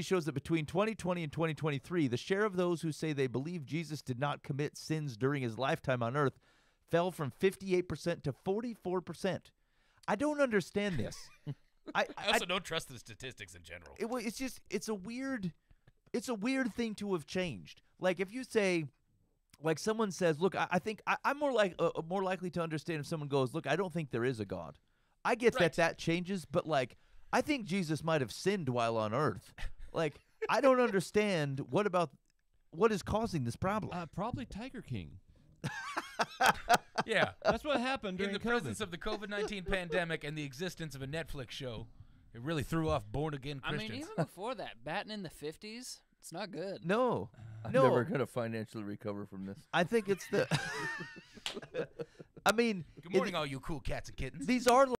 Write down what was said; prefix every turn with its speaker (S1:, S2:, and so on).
S1: shows that between 2020 and 2023, the share of those who say they believe Jesus did not commit sins during his lifetime on earth fell from 58% to 44%. I don't understand this. I,
S2: I also don't trust the statistics in general.
S1: it, it's just it's a weird it's a weird thing to have changed. Like if you say like someone says, "Look, I, I think I, I'm more like uh, uh, more likely to understand if someone goes, "Look, I don't think there is a God." I get
S2: Right.
S1: that that changes, but like I think Jesus might have sinned while on earth. Like I don't understand what about what is causing this problem.
S3: Uh, probably Tiger King.
S2: yeah.
S3: That's what happened
S2: In
S3: during
S2: the
S3: COVID.
S2: presence of the COVID 19 pandemic and the existence of a Netflix show, it really threw off born again Christians.
S4: I mean, even before that, batting in the 50s, it's not good.
S1: no,
S5: I'm
S1: no.
S5: never gonna financially recover from this.
S1: I think it's the. I mean,
S2: Good
S1: it-
S2: morning, all you cool cats and kittens.
S1: these are